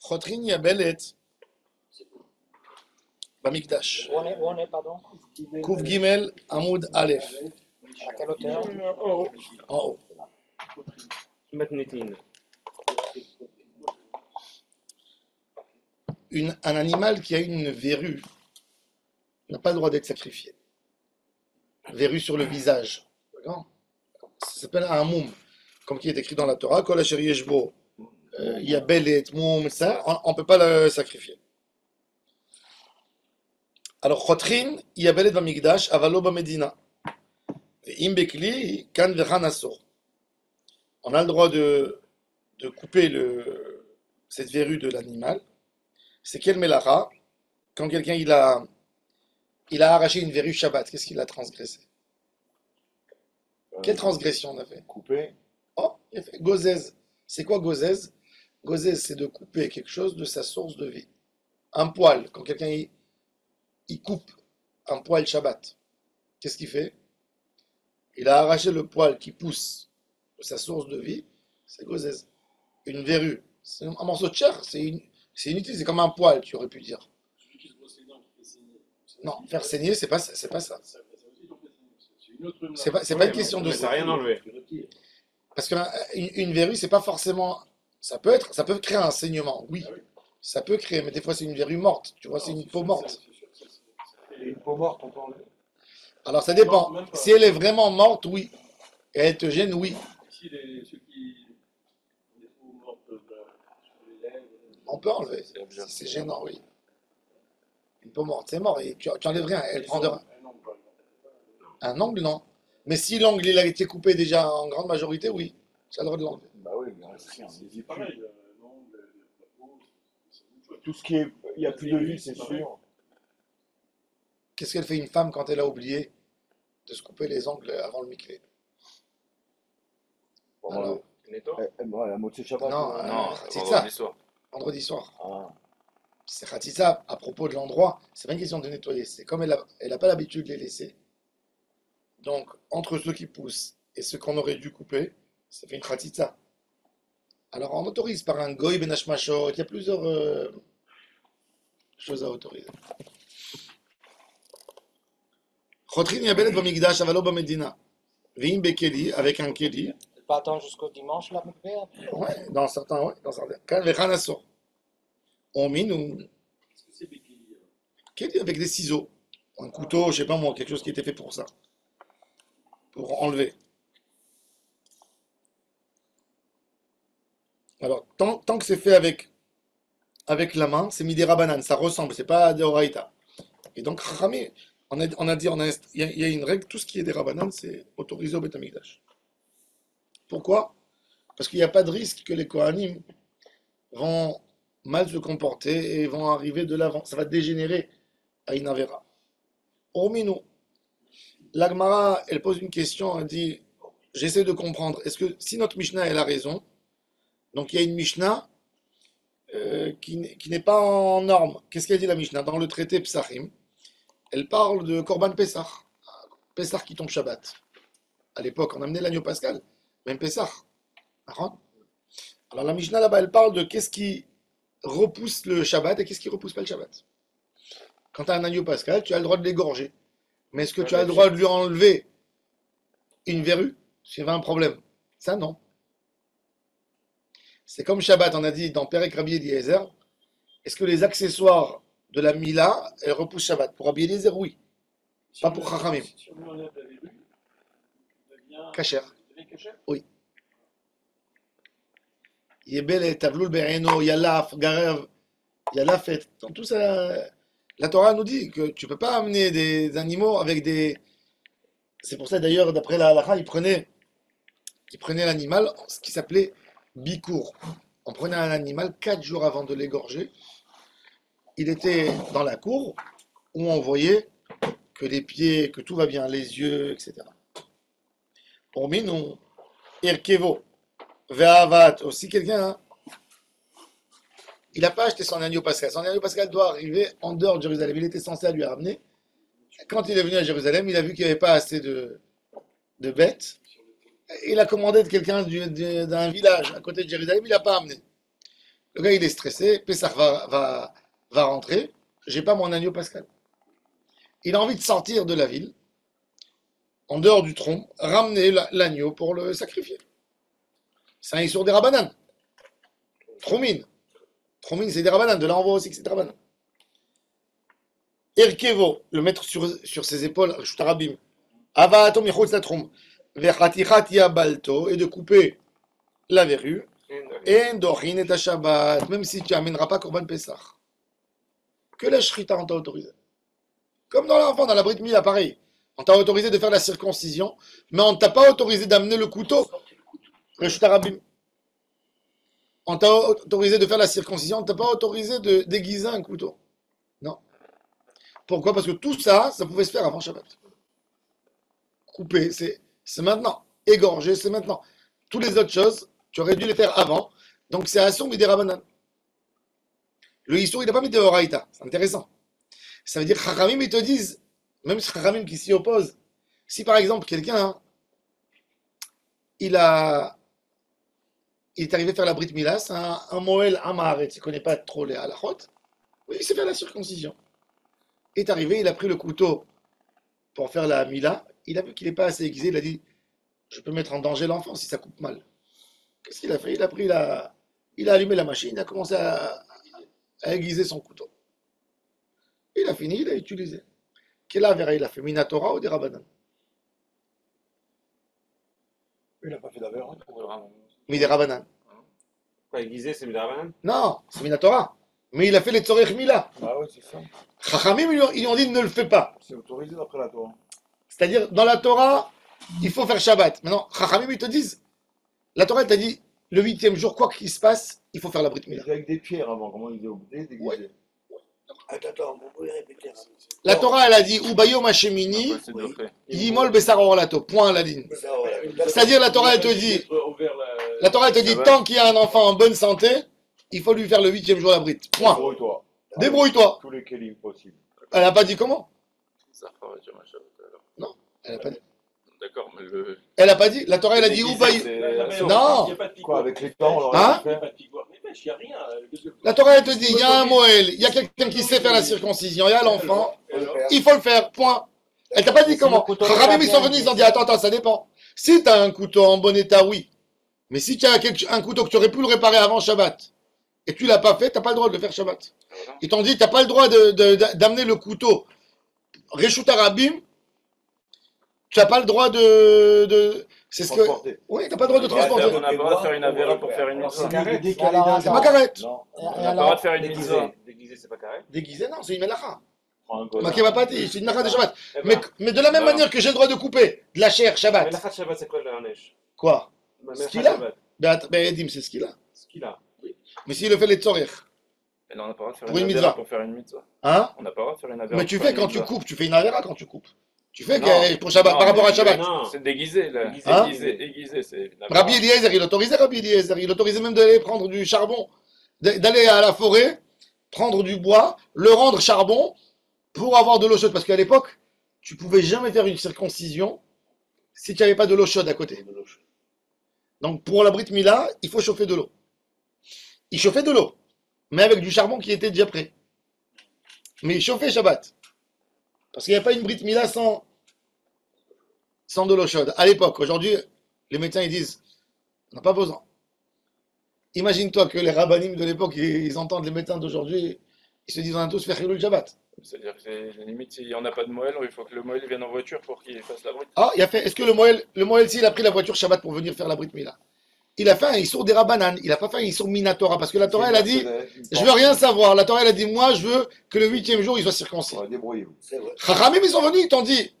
Chotrin Yabelet. Bamikdash. Où on est, où on est, pardon Kouf Gimel, Amoud Aleph. À quelle hauteur? En haut. En haut. Une, un animal qui a une verrue n'a pas le droit d'être sacrifié. Verrue sur le visage. Ça s'appelle un moum, comme qui est écrit dans la Torah. Kol asher yesh bo, euh, yabelet, moum, ça, on ne peut pas le sacrifier. Alors, chotrin, yabelet bamigdash, avalo bamedina. Ve'im bekli, kan vechan asor. On a le droit de, de couper le, cette verrue de l'animal. C'est quel mélara Quand quelqu'un il a, il a arraché une verrue Shabbat, qu'est-ce qu'il a transgressé? Quelle transgression on a fait? Coupé. Oh, il a fait gozez. C'est quoi gozez? Gozez, c'est de couper quelque chose de sa source de vie. Un poil, quand quelqu'un il, il coupe un poil Shabbat, qu'est-ce qu'il fait? Il a arraché le poil qui pousse de sa source de vie, c'est gozez. Une verrue, c'est un morceau de chair, c'est une- c'est inutile, c'est comme un poil, tu aurais pu dire. Non, faire saigner, c'est pas, ça- c'est pas ça. C'est pas, c'est pas une question de Mais ça n'a rien enlevé. Parce qu'une une verrue, c'est pas forcément. Ça peut être, ça peut créer un saignement, oui. Ça peut créer, mais des fois c'est une verrue morte. Tu vois, c'est une peau morte. Et une peau morte, on peut enlever. Alors ça dépend. Si elle est vraiment morte, oui. Et elle te gêne, oui. Ici, les, ceux qui ont des peaux mortes euh, sur les lèvres, On peut enlever. Si C'est gênant, oui. Une peau morte, c'est mort. Et tu, tu enlèves rien. Elle prend de rien. un ongle, par exemple. Un ongle, non. Mais si l'ongle il a été coupé déjà en grande majorité, oui. Tu as le droit de l'enlever. Oui, reste rien. Pareil, euh. Tout ce qui est. Il n'y a plus de vie, c'est sûr. Qu'est-ce qu'elle fait une femme quand elle a oublié de se couper les ongles avant le Bon, Alors, euh, euh, moitié Shabbat. Non, euh, Non, c'est ça. vendredi soir. vendredi soir. Ah, C'est Khatissa, à propos de l'endroit, c'est pas une question de nettoyer, c'est comme elle n'a elle a pas l'habitude de les laisser. Donc, entre ceux qui poussent et ceux qu'on aurait dû couper, ça fait une Khatissa. Alors, on autorise par un Goy Ben il y a plusieurs euh, choses à autoriser. Chotrin yabelet b'migdash avalo b'medina. V'im bekeli, avec un keli. Peut attendre jusqu'au dimanche, la mikveh Ouais, dans certains, ouais, dans certains. Kan vechan asor. On mine ou Qu'est-ce que c'est Bekili Keli avec des ciseaux. Un couteau, je sais pas moi, quelque chose qui était fait pour ça. Pour enlever. Alors, tant, que c'est fait avec, avec la main, c'est midera banane, ça ressemble, c'est pas des oraïta. Et donc, Chachamim, on a, on a dit, il y, a- une règle, tout ce qui est des rabananes, c'est autorisé au Betamikdash. Pourquoi? Parce qu'il n'y a pas de risque que les Kohanim vont mal se comporter et vont arriver de l'avant. Ça va dégénérer à une Avera. Hormis l'Agmara, elle pose une question, elle dit, j'essaie de comprendre, est-ce que si notre Mishnah, elle a raison, donc il y a une Mishnah euh, qui, n'est- qui n'est pas en norme. Qu'est-ce qu'elle dit la Mishnah? Dans le traité Psachim, elle parle de Korban Pessah. Pessah qui tombe Shabbat. À l'époque, on amenait l'agneau pascal, même Pessah. Alors la Mishnah là-bas, elle parle de qu'est-ce qui repousse le Shabbat et qu'est-ce qui repousse pas le Shabbat. Quand tu as un agneau pascal, tu as le droit de l'égorger. Mais est-ce que tu as le droit de lui enlever une verrue? Avait un problème Ça, non. C'est comme Shabbat, on a dit dans Perek Rabbi Eliezer. Est-ce que les accessoires de la Mila, elles repoussent Shabbat? Pour Rabbi Eliezer, oui. Pas pour Chachamim. Devient kasher Yebel, Tavloul Be'eno, Yalaf, Garev, Yalaf, dans tout ça, la Torah nous dit que tu peux pas amener des animaux avec des. C'est pour ça d'ailleurs, d'après la halakha, ils prenaient, ils prenaient l'animal, ce qui s'appelait bikour. On prenait un animal quatre jours avant de l'égorger. Il était dans la cour où on voyait que les pieds, que tout va bien, les yeux, etc. Pour nous, Irkevo, Ve'avat, aussi quelqu'un, hein, il n'a pas acheté son agneau pascal. Son agneau pascal doit arriver en dehors de Jérusalem. Il était censé lui ramener. Quand il est venu à Jérusalem, il a vu qu'il n'y avait pas assez de bêtes. Il a commandé de quelqu'un du- du- d'un village à côté de Jérusalem, il n'a pas amené. Le gars, il est stressé. Pessah va, va, va rentrer. J'ai pas mon agneau pascal. Il a envie de sortir de la ville, en dehors du tronc, ramener la- l'agneau pour le sacrifier. C'est un Issour des Rabanan. Troumine. Troumine, c'est des Rabanan. De là, on voit aussi que c'est des Rabanan. Erkevo, le mettre sur, sur ses épaules, Shtarabim. Avaatom Yichutz la Troum. Yabalto, et de couper la verrue. Et Dorin et Shabbat, même si tu n'amèneras pas Korban Pessah. Que la Shrita on t'a autorisé. Comme dans l'enfant, dans la Brit Mila, pareil. On t'a autorisé de faire la circoncision, mais on ne t'a pas autorisé d'amener le couteau. Le. On t'a autorisé de faire la circoncision, on ne t'a pas autorisé de déguiser un couteau. Non. Pourquoi? Parce que tout ça, ça pouvait se faire avant Shabbat. Couper, c'est c'est maintenant. Égorger, c'est maintenant. Toutes les autres choses, tu aurais dû les faire avant. Donc c'est Assoum des Rabanan. Le Issour, il n'a pas mis de Horaïta. C'est intéressant. Ça veut dire Chachamim, ils te disent, même Chachamim qui s'y oppose, si par exemple quelqu'un, hein, il a. Il est arrivé faire la Brit Mila, c'est un, un Moël Amaharet, il ne connaît pas trop les halachot. Il sait faire la circoncision. Il est arrivé, il a pris le couteau pour faire la Mila. Il a vu qu'il n'est pas assez aiguisé, il a dit Je peux mettre en danger l'enfant si ça coupe mal. Qu'est-ce qu'il a fait? Il a pris la. Il a allumé la machine, il a commencé à, à aiguiser son couteau. Il a fini, il a utilisé. Quel avera il a fait Minatora ou des Rabbanan? Il n'a pas fait d'avers. Mais des Rabbanan. Quoi, aiguisé, c'est Midrabanan Non, c'est Minatora. Mais il a fait les Tzorech Mila. Ah ouais, c'est ça. Chachamim, ils lui ont dit ne le fais pas. C'est autorisé d'après la Torah. C'est-à-dire, dans la Torah, il faut faire Shabbat. Maintenant, Chachamim, ils te disent, la Torah, elle t'a dit, le huitième jour, quoi qu'il se passe, il faut faire la Brit Il Mila. avec des pierres avant, comment il était obligé déguisé. Ouais. Attends, attends, vous pouvez répéter ça. La Torah, elle a dit, Ubayom Hashemini, de fait. Yimol Besar Orlato. Point la ligne. C'est-à-dire, la Torah, elle te dit, la... Torah, elle te dit, tant qu'il y a un enfant en bonne santé, il faut lui faire le huitième jour la Brit. Point. Débrouille-toi. Débrouille-toi. Tous les kélim possibles. Elle n'a pas dit comment Alors. Elle n'a pas dit. D'accord, mais le. Elle a pas dit. La Torah, elle a dit, Ubayom. c'est- Non. Il n'y a pas de Quoi, avec les leur Hein Il n'y a pas de pigoire. Mais pêche, il n'y a rien. Qu'est-ce que- La Torah, elle te dit, il y a un Moël, il y a quelqu'un qui sait faire la circoncision, il y a l'enfant, il faut le faire, point. Elle t'a pas dit comment. le couteau n'est Rabbi, ils sont venus, ils ont dit, attends, attends, ça dépend. Si tu as un couteau en bon état, oui. Mais si tu as quelque- un couteau que tu aurais pu le réparer avant Shabbat, et tu l'as pas fait, tu pas le droit de le faire Shabbat. Ils t'ont dit, tu n'as pas le droit de- de- de- d'amener le couteau. Reshut Arabim, tu n'as pas le droit de... de- c'est ce que... transporter. Oui, tu n'as pas le droit de On n'a transporter. pas le droit de faire une avéra pour faire une mitzvah. C'est pas carré. Non, On n'a pas le droit de faire une mitzvah. Déguisé, c'est pas carré Déguisé, non, c'est une melacha. c'est une melacha de Shabbat. Eh Mais, ben, mais de la même manière que j'ai le droit de couper de la chair Mais Shabbat. la Khat Shabbat, c'est quoi le Hanesh? Quoi? La Ce qu'il a? Ben, ben, Edim, c'est ce qu'il a. Ce qu'il a. Mais s'il le fait les tzorich, Là, on n'a pas le droit de faire Pour une une avéra mitzvah. pour faire une mitzvah. hein On n'a pas le droit de faire une avéra Mais tu fais quand tu coupes, tu fais une avera quand tu coupes. Tu fais Non. que- pour Shabbat, Non, par rapport à Shabbat. Non, c'est déguisé, là. Déguisé, Hein déguisé, déguisé, avéra. Rabbi Eliezer, il autorisait Rabbi Eliezer, il autorisait même d'aller prendre du charbon, d'aller à la forêt, prendre du bois, le rendre charbon pour avoir de l'eau chaude. Parce qu'à l'époque, tu pouvais jamais faire une circoncision si tu n'avais pas de l'eau chaude à côté. Donc pour la Brit Mila, il faut chauffer de l'eau. Il chauffait de l'eau, mais avec du charbon qui était déjà prêt. Mais il chauffait Shabbat. Parce qu'il n'y a pas une Brit Mila sans, sans de l'eau chaude. À l'époque, aujourd'hui, les médecins ils disent on n'a pas besoin. Imagine-toi que les rabbinim de l'époque, ils, ils entendent les médecins d'aujourd'hui, ils se disent on a tous fait le Shabbat. C'est-à-dire que limite, s'il n'y en a pas de Moël, il faut que le Moël vienne en voiture pour qu'il fasse la brute. Ah, il a fait. Est-ce que le Moël, le Moël, s'il a pris la voiture Shabbat pour venir faire la Brit Mila, il a fait un Issour des Rabbanan, il n'a pas fait un Issour Minatora, parce que la Torah, elle a dit je veux rien savoir. La Torah, elle a dit moi, je veux que le huitième jour, il soit circoncis. On va débrouiller. C'est vrai. Chachamim, ils sont venus, ils t'ont dit,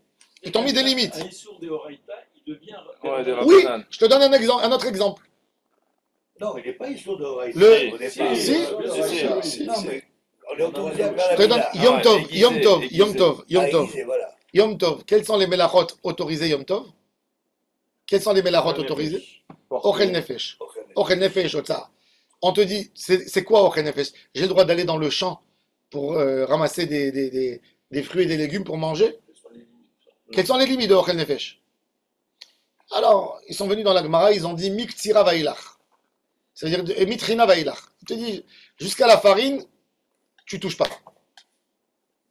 ils t'ont mis des limites. Un Issour de Horaïta, il devient. Ouais, des Oui, je te donne un, exemple, un autre exemple. Non, il n'est pas issu de Horaïta. Le-. Si, Je te donne. Yom Tov, Yom Tov. Yom Tov, Yom Tov. Yom Tov. Quels sont les melachot autorisés Yom Tov? Quels sont les melachot autorisés? Ochel Nefesh. Ochel Nefesh. On te dit, c'est quoi Ochel Nefesh? J'ai le droit d'aller dans le champ pour euh, ramasser des, des, des, des fruits et des légumes pour manger? Quelles sont les limites de Ochel Nefesh? Alors, ils sont venus dans la Gemara, ils ont dit Miktira Vailach. C'est-à-dire, mitrina vailach. Il te dit, jusqu'à la farine, tu touches pas.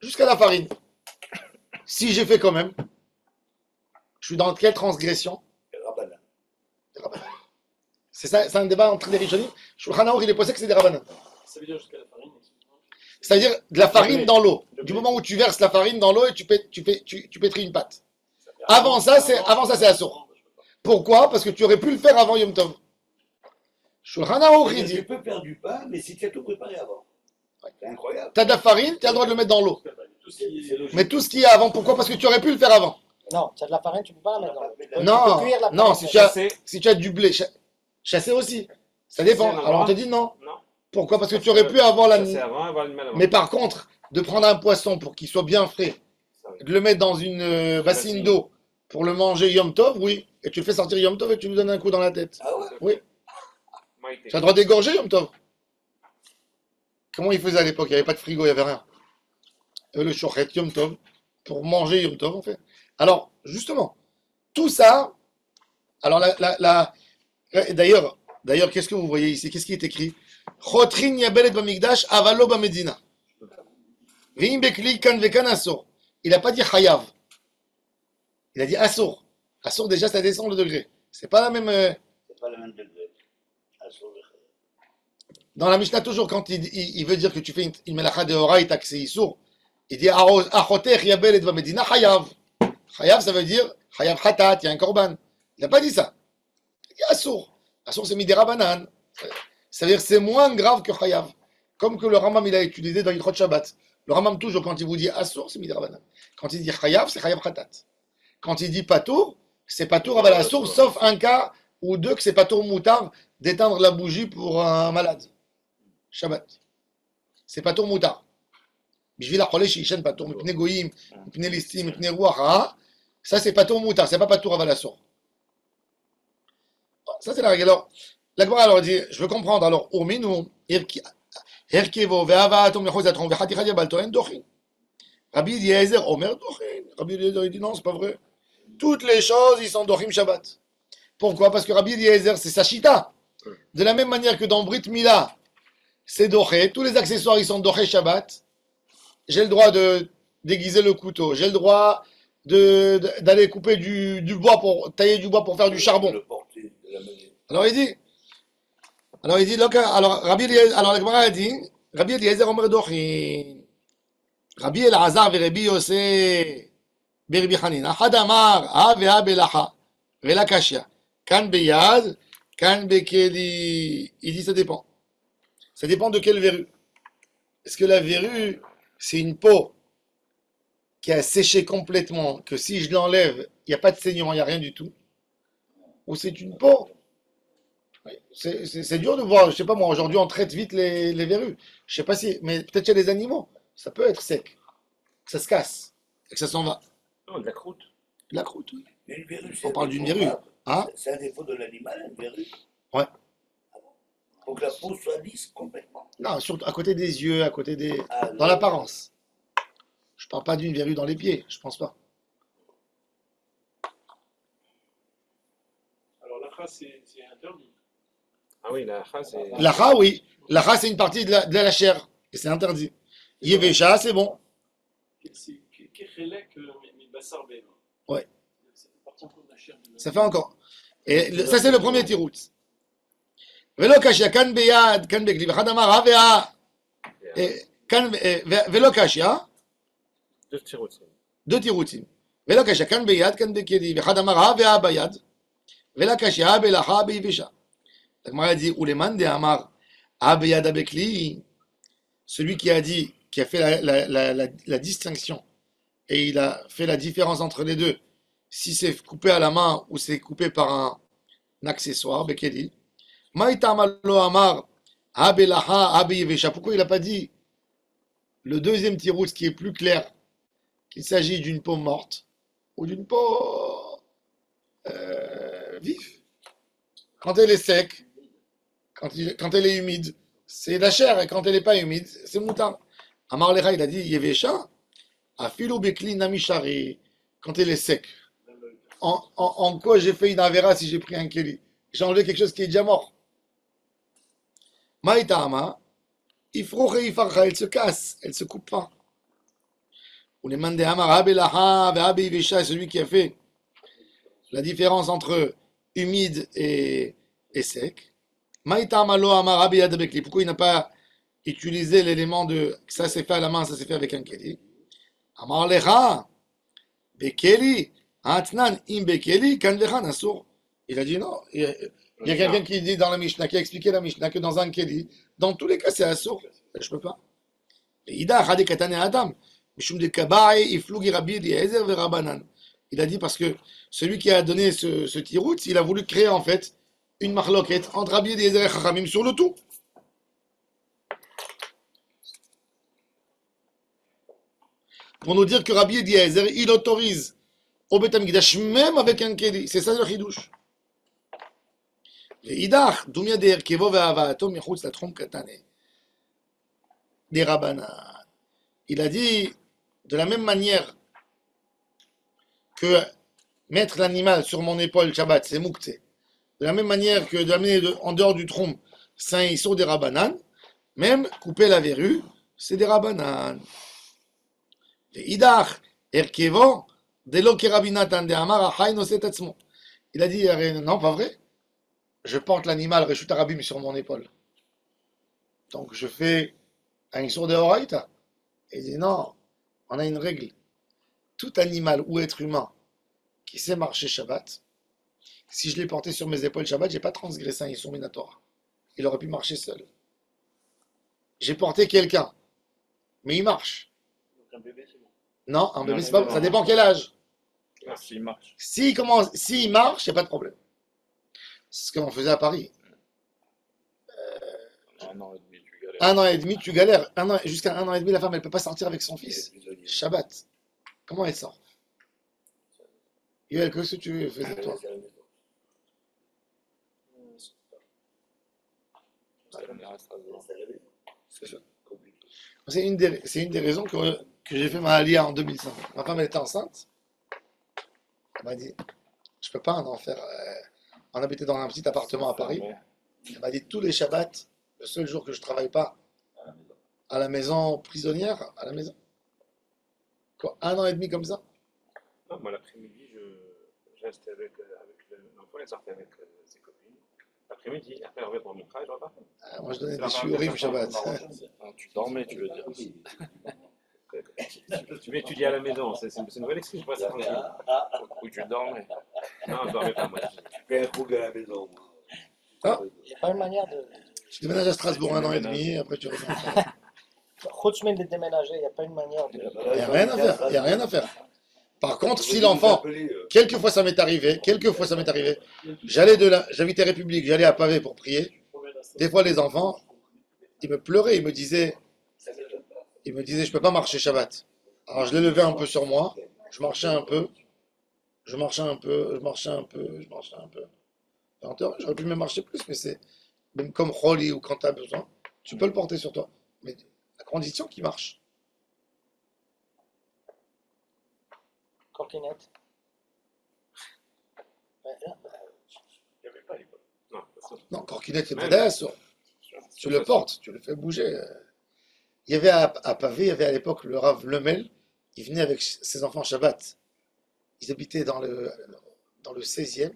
Jusqu'à la farine. Si j'ai fait quand même, je suis dans quelle transgression? C'est ça, c'est un débat entre les Rishonim. Shulchan Aruch, il est posé que c'est des rabbanan. Ça veut dire jusqu'à la farine. C'est-à-dire de la farine dans l'eau. Le Du moment où tu verses la farine dans l'eau et tu, pét- tu, pét- tu, tu pétris une pâte. Avant ça, c'est avant ça, c'est. Pourquoi? Parce que tu aurais pu le faire avant Yom Tov. Shulchan Aruch, il Tu dit, peux faire du pain, mais si tu as tout préparé avant. C'est incroyable. t'as de la farine, tu as le droit de le mettre dans l'eau. Tout ce qui C'est est- logique. Mais tout ce qu'il y a avant, pourquoi? Parce que tu aurais pu le faire avant. Non, c'est de la farine, tu peux pas la mettre dans l'eau. Tu Non, non, si tu as, si tu as du blé, chasser aussi. Ça dépend. Alors on te dit non. Non. Pourquoi? Parce que tu aurais pu avoir la. Avant, avoir. Mais par contre, de prendre un poisson pour qu'il soit bien frais, oui. de le mettre dans une euh, bassine Bassine. d'eau pour le manger Yom Tov, oui. Et tu le fais sortir Yom Tov et tu lui donnes un coup dans la tête. Ah ouais Maïté. Tu as le droit d'égorger Yom Tov. Comment ils faisaient à l'époque? Il n'y avait pas de frigo, il n'y avait rien. Avait le chochet Yom Tov pour manger Yom Tov, en fait. Alors, justement, tout ça. Alors, la, la, la- et d'ailleurs, d'ailleurs, qu'est-ce que vous voyez ici? Qu'est-ce qui est écrit? Chotrin yabelet bamigdash avalo bamedina. Bekli kan vekan asur. Il n'a pas dit chayav. Il a dit asur. Asur, déjà, ça descend le degré. C'est pas la même. euh, C'est pas le même degré. Dans la Mishnah, toujours, quand il, il, il veut dire que tu fais une, une melacha de horaïta, que c'est issour, il dit Aroz- Achoter yabel et medina chayav. Chayav, ça veut dire chayav hatat, il y a un korban. Il n'a pas dit ça. Il dit assour. Assour, c'est midera banan. Ça veut dire que c'est moins grave que chayav. Comme que le Ramam, il a utilisé dans Yichot Shabbat. Le Ramam, toujours, quand il vous dit assour, c'est midera banan. Quand il dit chayav, c'est chayav hatat. Quand il dit patour, c'est patour avec assour, sauf un cas ou deux que c'est patour moutard d'éteindre la bougie pour un malade. Shabbat. C'est pas tour moutar. בשביל החולה שישן פטור מפני גויים, מפני ליסטים, מפני רוח רעה, ça c'est pas tour moutar, c'est pas pas tour à valassour. Ça, c'est la règle. Alors, la Gemara, alors, dit, je veux comprendre. Alors, Urminu, Herkevo, Ve'ava, Atom, Yachozatron, Ve'hatichadia, Baltoen, Dochin. Rabbi Eliezer, Omer, Dochin. Rabbi Eliezer, il dit non, c'est pas vrai. Toutes les choses, ils sont Dochim Shabbat. Pourquoi? Parce que Rabbi Eliezer, c'est Sachita. De la même manière que dans Brit Mila, c'est Doché, tous les accessoires, ils sont Doché Shabbat. J'ai le droit de déguiser le couteau, j'ai le droit d'aller couper du, du, bois pour tailler du bois pour faire du charbon. Alors il dit, alors il dit, alors Rabbi Eliezer, alors la Gemara dit, Rabbi Eliezer Omer Dochin, Rabbi Elazar Berbi Hanina, Had Amar, Ha ve'ha belacha, ve'la kashia, kan beyad, kan bekeli. Il dit ça dépend. Ça dépend de quelle verrue. Est-ce que la verrue, c'est une peau qui a séché complètement, que si je l'enlève, il n'y a pas de saignement, il n'y a rien du tout Ou c'est une peau C'est dur de voir, je sais pas moi, aujourd'hui on traite vite les, les verrues. Je sais pas si, mais peut-être qu'il y a des animaux, ça peut être sec, que ça se casse, et que ça s'en va. Non, de la croûte. De la croûte, oui. Mais une verrue, On parle un d'une verrue. Hein? C'est un défaut de l'animal, une verrue. Ouais. Ah Faut que la peau soit lisse complètement. Non, surtout à côté des yeux, à côté des... Ah, Dans l'apparence. Je parle pas d'une verrue dans les pieds, je pense pas. La c'est interdit. Ah oui, la c'est. L'acha, oui. L'acha, c'est une partie de la, de la chair, et c'est interdit. Yevesha, c'est bon. Ouais. Ça fait encore la Ça fait encore. Et le- ça, c'est le premier tirout. Ha? Beyad, kan bekli, amar, celui qui a dit, qui a fait la, distinction, et il a fait la différence entre les deux, si c'est coupé à la main ou c'est coupé par un, accessoire, Bekeli. Amar. Pourquoi il n'a pas dit le deuxième tirout qui est plus clair, qu'il s'agit d'une peau morte ou d'une peau euh, Quand elle est sec, quand, elle est humide, c'est la chair, et quand elle n'est pas humide, c'est moutarde. Amar Lecha, il a dit Yevesha, Afilo Bekli Namishari, quand elle est sec. En, quoi j'ai fait une avéra si j'ai pris un keli? J'ai enlevé quelque chose qui est déjà mort. Maïtama, Ifroche Ifarcha, elle se casse, elle se coupe pas. Ou les mandé Amar Abelaha, Ivisha, celui qui a fait la différence entre humide et, et sec. Pourquoi il n'a pas utilisé l'élément de ça s'est fait à la main, ça s'est fait avec un keli? Amar Lecha, Bekeli, Atnan im Bekeli, Kan Lecha Nasur. Il a dit non. Il y a, a quelqu'un qui dit dans la Mishnah, qui a expliqué la Mishnah que dans un keli, dans tous les cas c'est assour. Je peux pas. Ida Adam. Mishum de Kabae, Iflugi Rabbi Eliezer Verabanan. Il a dit parce que celui qui a donné ce, ce tirout, il a voulu créer en fait une marloquette entre Rabbi Eliezer et Chachamim sur le tout. Pour nous dire que Rabbi Eliezer, il autorise au Beth Amikdash même avec un keli. C'est ça le chidouche. ואידך, דומיה דהרכבו והבאתו מחוץ לתחום קטנה. דרבנן. Il a dit, de la même manière que mettre l'animal sur mon épaule Shabbat, c'est moukte. De la même manière que d'amener en dehors du tronc, c'est un issour des rabanan, même couper la verrue, c'est des rabanan. Et idach, erkevo, de lo kerabinatan de amar achay noset atzmo. Il a dit, euh, non, pas vrai. Je porte l'animal Reshut Arabim sur mon épaule. Donc je fais un issour de horaïta. Il dit non, on a une règle. Tout animal ou être humain qui sait marcher Shabbat, si je l'ai porté sur mes épaules Shabbat, j'ai pas transgressé un Minatora. Il aurait pu marcher seul. J'ai porté quelqu'un, mais il marche. Donc un bébé, c'est bon. Non, un bébé, c'est pas, non, ça dépend quel âge. Ah, S'il marche. S'il commence, s'il marche, il n'y a pas de problème. C'est ce qu'on faisait à Paris. Un an et demi, tu galères. Un an et demi, tu galères. Un an, jusqu'à un an et demi, la femme, elle peut pas sortir avec son fils. Shabbat. Comment elle sort? Yoel, qu'est-ce que tu toi? Me reste à voir. C'est une, des, raisons que, j'ai fait ma alia en 2005. Ma femme, était enceinte. Elle m'a dit, je peux pas en faire. euh, on habitait dans un petit appartement à Paris. Elle m'a dit, tous les Shabbats, le seul jour que je travaille pas à la maison prisonnière, à la maison. Quoi, un an et demi comme ça? Non, moi l'après-midi, je, je restais avec, euh, avec le- l'enfant, il sortait avec euh, ses copines. L'après-midi, après, elle revient pour mon travail, je repars. Ah, Moi, je donnais des la chiots horribles Shabbat. ah, tu dormais, tu veux dire. Tu veux étudier à la maison, c'est une, nouvelle excuse, je vois ça. Ou tu dormais. Non, je dormais pas, moi. fais un coup à la maison. moi. Ah. Il n'y a pas une manière de. Je déménage à Strasbourg un an et demi, après tu reviens. Semaine de déménager, il n'y a pas une manière de. Il n'y a rien à faire. Il n'y a rien à faire. Par contre, si l'enfant, euh, quelquefois ça m'est arrivé, quelquefois ça m'est arrivé, j'allais de là, j'habitais République, j'allais à Pavé pour prier. Des fois, les enfants, ils me pleuraient, ils me disaient, ils me disaient, je peux pas marcher Shabbat. Alors je les levais un peu sur moi, je marchais un peu, je marchais un peu, je marchais un peu, je marchais un peu. En théorie, j'aurais pu même marcher plus, mais c'est même comme Rolly ou quand tu as besoin, tu peux le porter sur toi. Mais condition qu'il marche. Coquinette. Ouais, là, Il n'y avait pas à l'époque. Non, Corkinette, c'est Même. pas sur. Tu le portes, tu le fais bouger. Il y avait à, à Pavé, il y avait à l'époque le Rav Lemel, il venait avec ses enfants Shabbat. Ils habitaient dans le, dans le 16e.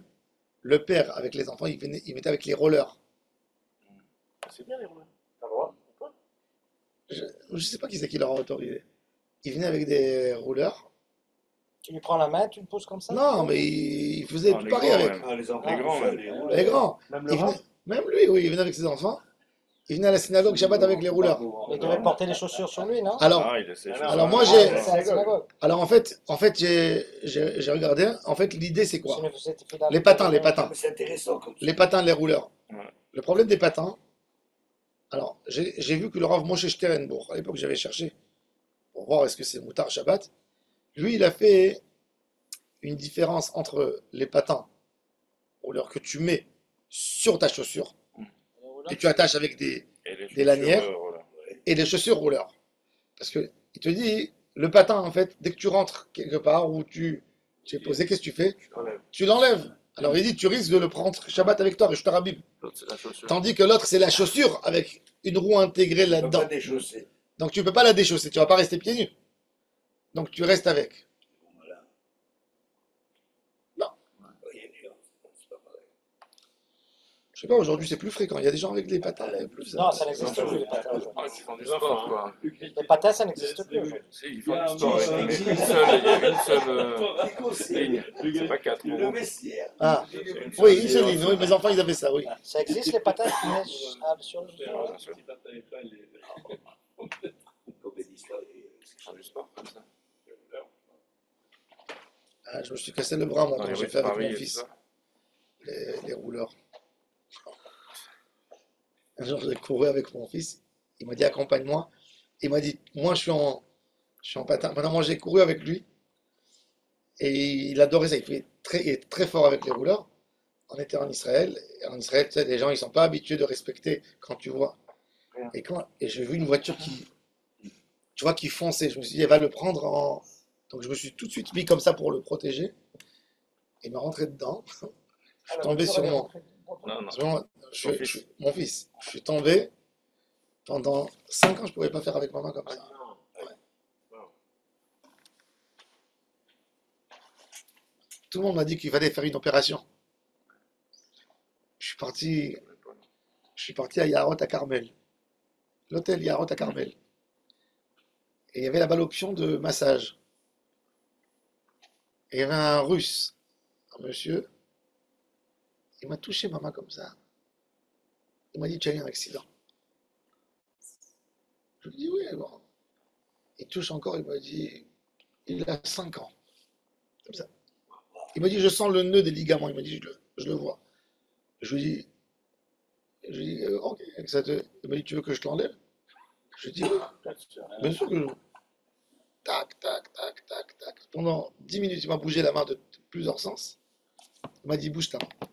Le père, avec les enfants, il, venait, il mettait avec les rollers. C'est bien les rouleurs. T'as le droit Pourquoi Je ne sais pas qui c'est qui leur a autorisé. Il venait avec des rouleurs. Tu lui prends la main, tu le pousses comme ça? Non, mais il, il faisait Ah, tout les grands, avec. même. Ah, les enfants, Les grands, même. les rouleurs. Les grands. Même Il le venait- rap même lui, oui, il venait avec ses enfants. Il venait à la synagogue Shabbat avec les rouleurs. Il devait porter les chaussures sur lui, non? Alors, Ah, il alors moi, j'ai- Ah, c'est à la synagogue. alors en fait, en fait j'ai j'ai- j'ai regardé. En fait, l'idée, c'est quoi? Sinon, vous êtes fidèle. Les patins, les patins. mais C'est intéressant comme ça. Les patins, les rouleurs. Ouais. Le problème des patins, alors j'ai vu que le Rav Moshe Sternbourg, à l'époque j'avais cherché pour voir est-ce que c'est Moutar Shabbat, lui il a fait une différence entre les patins rouleurs que tu mets sur ta chaussure et tu attaches avec des des lanières. et les chaussures rouleurs. Parce que il te dit le patin en fait dès que tu rentres quelque part où tu tu es posé qu'est-ce que tu fais? Tu l'enlèves. Alors il dit tu risques de le prendre Shabbat avec toi, Rishut chaussure. Tandis que l'autre c'est la chaussure avec une roue intégrée là-dedans. Donc tu peux pas la déchausser, tu vas pas rester pieds nus. Donc tu restes avec. Voilà. Non. Il y a une nuance. C'est pas pareil. Je sais pas, aujourd'hui c'est plus fréquent. Il y a des gens avec des patins, plus. Non, ça n'existe plus, les patins. Ah, qui font du sport, quoi. Les patins, ça n'existe plus. aujourd'hui. Si, ils font du sport. avec une seule, il y a une seule euh, ligne. C'est pas quatre. le vestiaire. Ah, oui, seule une seule ligne. ligne. Oui, mes enfants ils avaient ça, oui. Ça existe, les patins qui ah, sur le du sport comme ça. Ah, je me suis cassé le bras moi Dans quand j'ai fait avec Paris mon fils, les rouleurs. Un jour j'ai couru avec mon fils, il m'a dit accompagne-moi. Il m'a dit, moi je suis en, je suis en patin. Maintenant moi j'ai couru avec lui et il adorait ça. Il, fait très, il est très fort avec les rouleurs. On était en Israël. Et en Israël, tu sais, les gens ils sont pas habitués de respecter quand tu vois. Et, quand, et j'ai vu une voiture qui, tu vois, qui fonçait. Je me suis dit, elle va le prendre en. Donc je me suis tout de suite mis comme ça pour le protéger. Il m'a rentré dedans. Je suis tombé sur mon. Non, non. Sur mon- je- Ton je- fils. mon fils. Je suis tombé. Pendant 5 ans, je ne pouvais pas faire avec ma main comme ça. Tout le monde m'a dit qu'il fallait faire une opération. Je suis parti, je suis parti à Yarot à Carmel. L'hôtel Yarot à Carmel. Et il y avait là-bas l'option de massage. Et il y avait un russe, un monsieur. Il m'a touché ma main comme ça. Il m'a dit, tu as eu un accident. Je lui dis, oui, bon. Il touche encore, il m'a dit, il a 5 ans. Comme ça. Il m'a dit, je sens le nœud des ligaments. Il m'a dit, je le, je le vois. Je lui dis, je lui dis, euh, ok, ça te- il m'a dit, tu veux que je te l'enlève Je lui dis, oui, bien sûr que je. Tac, tac, tac, tac, tac. Pendant 10 minutes, il m'a bougé la main de plusieurs sens. Il m'a dit, bouge ta main.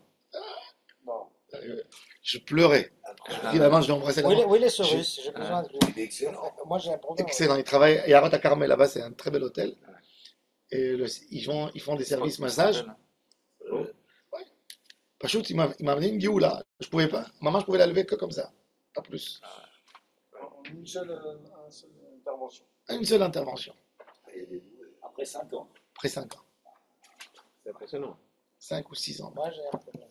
Euh, Je pleurais. Je lui ai dit, la main, je l'ai embrassé la Où il est, main. où il est ce Je- russe J'ai besoin de lui. Il est excellent. Moi, j'ai un problème. Excellent. Il travaille à Yarot à Carmel là-bas, c'est un très bel hôtel. Et le- ils, font, ils font des services massage. Pachout, il m'a il m'a amené une guioule là. Je pouvais pas. Maman, je pouvais la lever que comme ça. Pas plus. Une seule, euh, une seule intervention. Une seule intervention. Après 5 ans. Après 5 ans. C'est impressionnant. 5 ou 6 ans. Moi, j'ai un problème.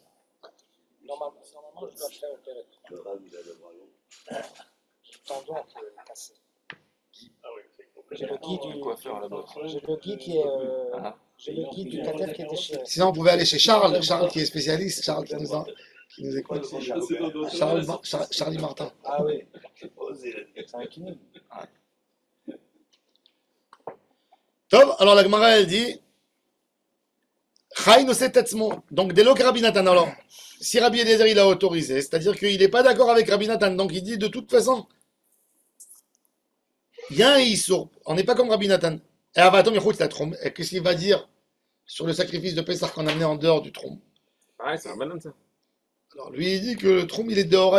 Normalement, normalement, je dois faire opérer. Le rab, il a le bras long. Le tendon qui est cassé. Ah oui, c'est J'ai le guide du, coiffeur là-bas. j'ai le guide qui est, euh, Ah. j'ai le guide du cathète qui est déchiré. Sinon, on pouvait aller chez Charles. Charles qui est spécialiste. Charles qui nous, en- qui nous écoute. Charles, Mar- Char- Charlie Martin. Ah oui, c'est un kiné. Top, alors la Gemara elle dit. Donc Rabbi Nathan, alors si Rabbi Eliezer il a autorisé, c'est-à-dire qu'il n'est pas d'accord avec Rabbi Nathan, donc il dit de toute façon, il y a un Issour, on n'est pas comme Rabbi Nathan. Et Avatom Yechut la trompe, et qu'est-ce qu'il va dire sur le sacrifice de Pessah qu'on a amené en dehors du trompe Ah, c'est un banane ça. Alors lui il dit que le trompe il est dehors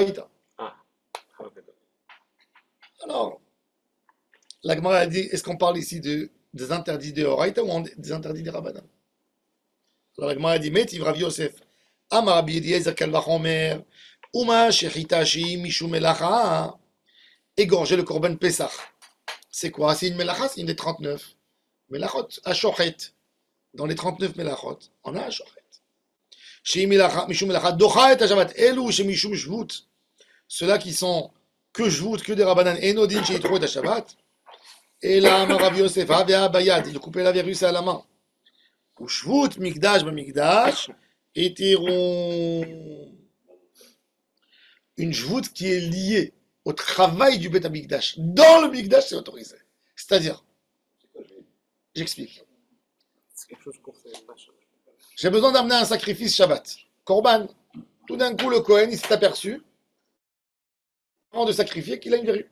Ah, ok, d'accord. Alors, la Gemara a dit, est-ce qu'on parle ici de, des interdits de Horaïta ou des interdits des Rabbanan Alors la Gemara dit, Metiv Rav Yosef, Amar Rabbi Eliezer Kalvachomer, Uma Shechitashi Mishum Melacha, égorger le Korban Pesach. C'est quoi? C'est une Melacha, c'est une des 39. Melachot, Ashochet. Dans les 39 Melachot, on a Ashochet. Melacha, Mishum Melacha, Docha et Shabbat, Elu, chez Mishum Shvut. Ceux-là qui sont que voûte, que des rabbanan, et nodin chez Yitro et. Et là, Rav Yosef, Avea Bayad, il coupait la virus à la main. Mikdash, et Tiron. Une Shvut qui est liée au travail du Beth Mikdash. Dans le Mikdash, c'est autorisé. C'est-à-dire, j'explique. J'ai besoin d'amener un sacrifice Shabbat. Korban. Tout d'un coup, le Kohen, il s'est aperçu, avant de sacrifier, qu'il a une verrue.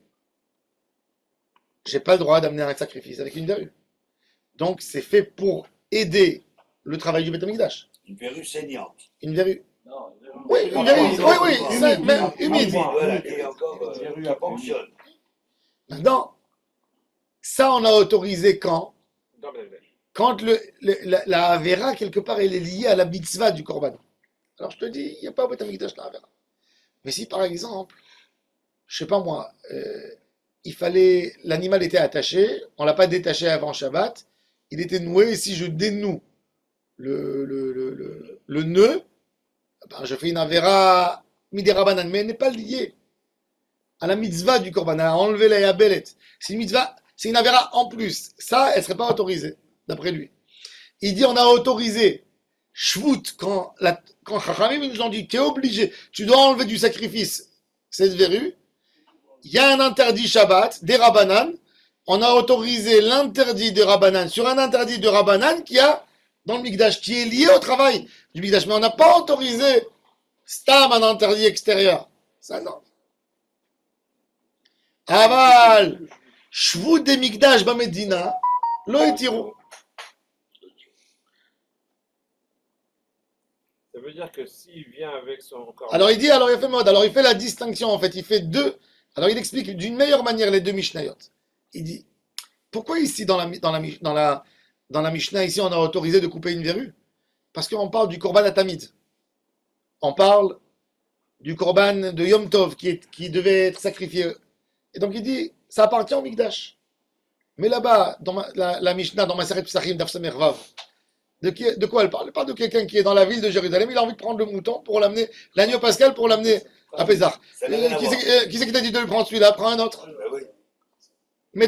J'ai pas le droit d'amener un sacrifice avec une verrue. Donc, c'est fait pour aider le travail du Beth Amikdash. Une verrue saignante. Une verrue. Non, Oui, une verrue. Oui, oui, ça, humide. Voilà, qui est encore. euh, Verrue qui à fonctionne. Maintenant, ça, on a autorisé quand? Dans quand le, le- la, la Avera, quelque part, elle est liée à la mitzvah du Korban. Alors je te dis, il n'y a pas Beth Amikdash la Avera. Mais si par exemple, je sais pas moi, euh, il fallait, l'animal était attaché, on l'a pas détaché avant Shabbat, il était noué, et si je dénoue le, le, le, le, nœud, ben, je fais une Avera midérabanan, mais elle n'est pas liée à la mitzvah du Korban, à enlever la Yabelet. C'est une mitzvah, une Avera en plus. Ça, elle serait pas autorisée, d'après lui. Il dit, on a autorisé Shvut, quand, quand Chachamim nous ont dit, tu es obligé, tu dois enlever du sacrifice cette verrue, il y a un interdit Shabbat, des Rabbanan, on a autorisé l'interdit de Rabbanan sur un interdit de Rabbanan qui a dans le qui est lié au travail du Mikdash, mais on n'a pas autorisé Stam un interdit extérieur. Ça non. Aval, Shvut des Mikdash Bamedina, lo etiru. Ça veut dire que s'il vient avec son corps. Alors il dit, alors il fait mode, alors il fait la distinction en fait, il fait deux, alors il explique d'une meilleure manière les deux Mishnayot. Il dit, pourquoi ici dans la, dans la, dans la, dans la Mishnah, ici on a autorisé de couper une verrue? Parce qu'on parle du Korban Atamid. On parle du Korban de Yom Tov qui, est, qui devait être sacrifié. Et donc il dit, ça appartient au Mikdash. Mais là-bas, dans ma- la, la Mishnah, dans Maseret Psachim d'Afsamer Vav, de, qui, de quoi elle parle? Elle parle de quelqu'un qui est dans la ville de Jérusalem, il a envie de prendre le mouton pour l'amener, l'agneau pascal pour l'amener à c'est euh, qui c'est qui t'a dit de le prendre celui-là? Prends un autre. Oui.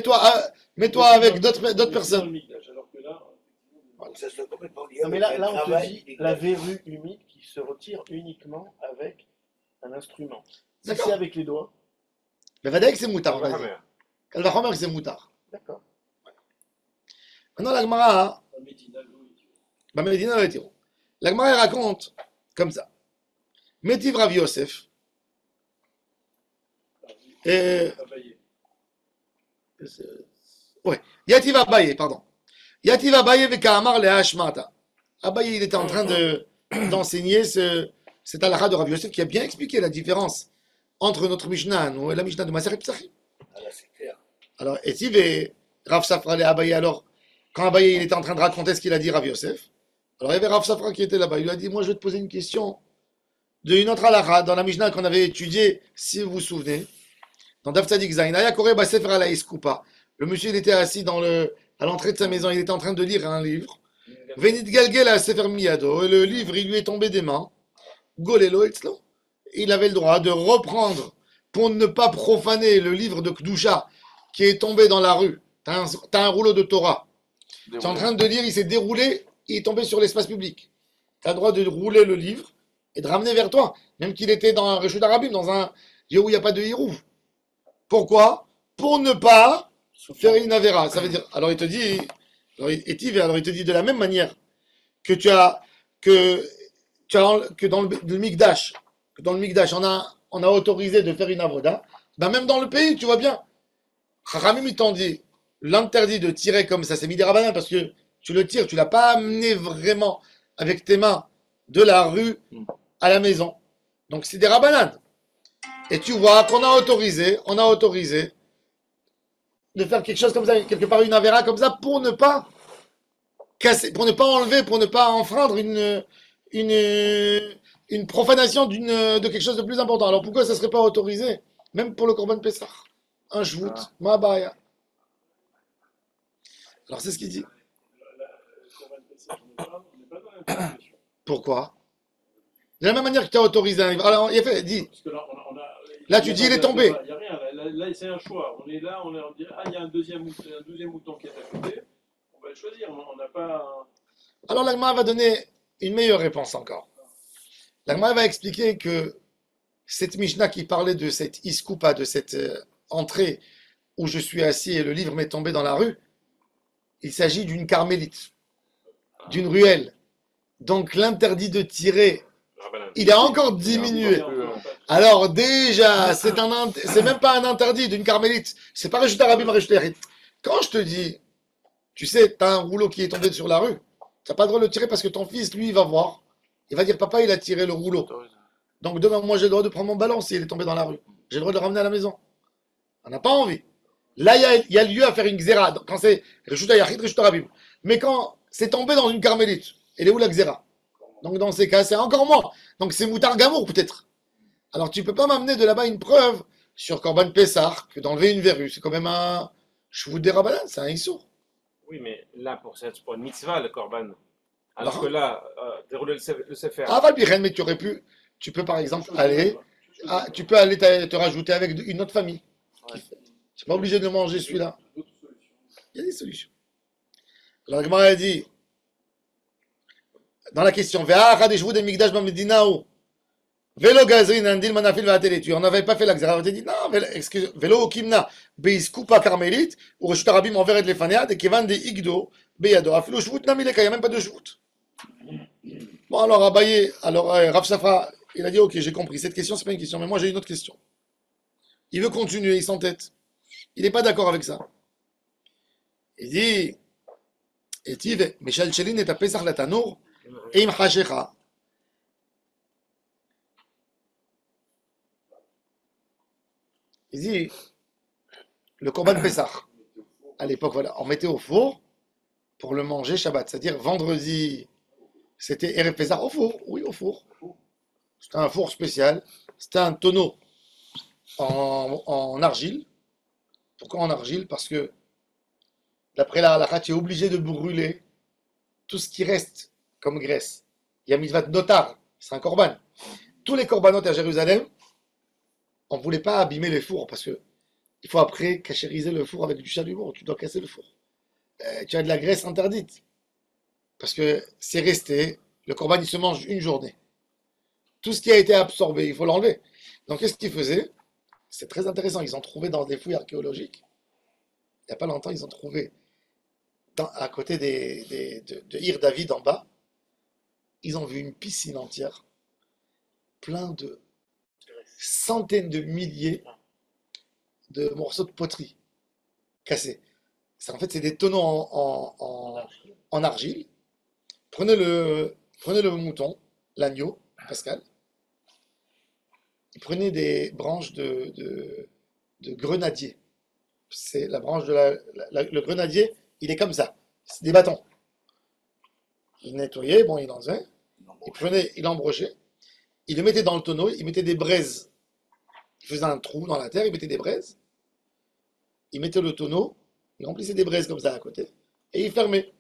Mets-toi avec d'autres le personnes. Que ça complètement lié Non, mais là, on te dit la verrue humide qui se retire uniquement avec un instrument. Si c'est avec les doigts, Mais Vadaïk, c'est moutard. Kalvachomer, c'est moutard. d'accord. Maintenant, la Gemara, bah, Medina va être La Gemara, raconte comme ça. Métiv Rav Yosef. Et. Travailler. Ouais. Yativ Abaye, pardon. Yativ Abaye Vekamar le Hashmata. Abaye, il était en train de, d'enseigner ce, cet halakha de Rav Yosef qui a bien expliqué la différence entre notre Mishnah nous, et la Mishnah de Maser Psachim. Ah. Alors, et Rav Safra et Abaye, alors, quand Abaye il était en train de raconter ce qu'il a dit Rav Yosef, alors il y avait Rav Safra qui était là-bas. Il lui a dit Moi, je vais te poser une question de une autre halakha dans la Mishnah qu'on avait étudiée, si vous vous souvenez, dans Daf Tzadik Zayin. Aya Kore Ba Sefer. Le monsieur, il était assis dans le, à l'entrée de sa maison, il était en train de lire un livre. Venit Galgel à Sefer le livre, il lui est tombé des mains. Golelo Etzlo. Il avait le droit de reprendre pour ne pas profaner le livre de Kdusha qui est tombé dans la rue. T'as un, rouleau de Torah. Tu es en train de lire, il s'est déroulé, il est tombé sur l'espace public. Tu as le droit de rouler le livre et de ramener vers toi, même qu'il était dans un Réchut d'Arabim, dans un lieu où il n'y a pas de hirou. Pourquoi Pour ne pas faire une avéra. Ça veut dire, alors il te dit, alors il, et Tiv, alors il te dit de la même manière que tu as, que, tu as, que dans le, le Mikdash, que dans le Mikdash, on a, on a autorisé de faire une avoda, ben même dans le pays, tu vois bien. Chachamim, ils t'ont dit, l'interdit de tirer comme ça, c'est midérabanan parce que tu le tires, tu l'as pas amené vraiment avec tes mains de la rue à la maison. Donc c'est des rabanades. Et tu vois qu'on a autorisé, on a autorisé de faire quelque chose comme ça, quelque part une avéra comme ça, pour ne pas casser, pour ne pas enlever, pour ne pas enfreindre une, une, une profanation d'une, de quelque chose de plus important. Alors pourquoi ça serait pas autorisé, même pour le Corban Pessah Un jout, ma baya. Alors c'est ce qu'il dit. Pourquoi? De la même manière que tu as autorisé un livre. Alors, il a fait, dis, Parce que là, on a, on a- Là, tu dis, il est tombé. Il n'y a rien. Là, c'est un choix. On est là, on, est, on dit, ah, il y a un deuxième, mouton, un deuxième mouton qui est à côté. On va le choisir. On n'a pas. Alors l'Agma va donner une meilleure réponse encore. L'Agma va expliquer que cette Mishnah qui parlait de cette iskoupa, de cette euh, entrée où je suis assis et le livre m'est tombé dans la rue, il s'agit d'une carmélite, d'une ruelle. Donc l'interdit de tirer, Rabbanan. il a encore diminué. Alors déjà, c'est un int- c'est même pas un interdit d'une carmélite. C'est pas Arabim, Reshut Yachid. Quand je te dis, tu sais, t'as un rouleau qui est tombé sur la rue, t'as pas le droit de le tirer parce que ton fils, lui, il va voir. Il va dire, papa, il a tiré le rouleau. Donc demain, moi, j'ai le droit de prendre mon ballon s'il est tombé dans la rue. J'ai le droit de le ramener à la maison. On n'a pas envie. Là, il y a, il y a lieu à faire une xéra. Quand c'est Reshut Yachid, Arabim. Mais quand c'est tombé dans une carmélite. Elle est où la xéra? Donc dans ces cas, c'est encore moins. Donc c'est Moutar Gamour peut-être. Alors tu peux pas m'amener de là-bas une preuve sur Corban Pessar que d'enlever une verrue. C'est quand même un chevou des rabanan, c'est un issour. Oui, mais là, pour, cette, pour une mitzvah, le korban. Alors que là, euh, dérouler le, le sefer. Ah, Valbiren, mais tu aurais pu, tu peux par exemple aller, ah, tu peux aller te, te rajouter avec une autre famille. Ouais. Tu n'es pas obligé de manger celui-là. Il y a des solutions. Alors, a dit, dans la question, Ve'acha des migdash b'medinao, Velo gazrin andil manafil va'atelet. Tu en avais pas fait la xéra. Tu dit, non, excuse, velo kimna, beiskupa carmélite, ou reshut arabim envers les fanea, de kevan de igdo, beyado. Afilo shvut namileka, il n'y a même pas de shvut. Bon, alors, Abaye, alors, euh, Rav Safra, il a dit, ok, j'ai compris. Cette question, c'est pas une question, mais moi, j'ai une autre question. Il veut continuer, il s'entête. Il n'est pas d'accord avec ça. Il dit, et Michel Chelin est à Pesach la Tanour, et im Il dit, le Korban Pesach, à l'époque, voilà, on mettait au four pour le manger Shabbat, c'est-à-dire vendredi, c'était Erev Pesach au four, oui, au four. C'était un four spécial, c'était un tonneau en, argile. Pourquoi en argile? Parce que d'après la halakha, tu es obligé de brûler tout ce qui reste comme graisse. Il y a mitzvah de notar, c'est un korban. Tous les korbanotes à Jérusalem, on ne voulait pas abîmer les fours parce que il faut après cachériser le four avec du chalumeau. Tu dois casser le four. Euh, tu as de la graisse interdite parce que c'est resté. Le korban il se mange une journée. Tout ce qui a été absorbé, il faut l'enlever. Donc qu'est-ce qu'ils faisaient? C'est très intéressant. Ils ont trouvé dans des fouilles archéologiques. Il n'y a pas longtemps, ils ont trouvé à côté de, de Ir David en bas, ils ont vu une piscine entière, plein de centaines de milliers de morceaux de poterie cassés. C'est- En fait, c'est des tonneaux en, en- en- en argile. Prenez le, prenez le mouton, l'agneau, Pascal. Et prenez des branches de, de, de grenadier. C'est la branche de la, la- la- le grenadier, il est comme ça. C'est des bâtons. Il nettoyait, bon, il enlevait. Il prenait, il embrochait. Il le mettait dans le tonneau, il mettait des braises. Il faisait un trou dans la terre, il mettait des braises. Il mettait le tonneau, il remplissait des braises comme ça à côté. Et il fermait.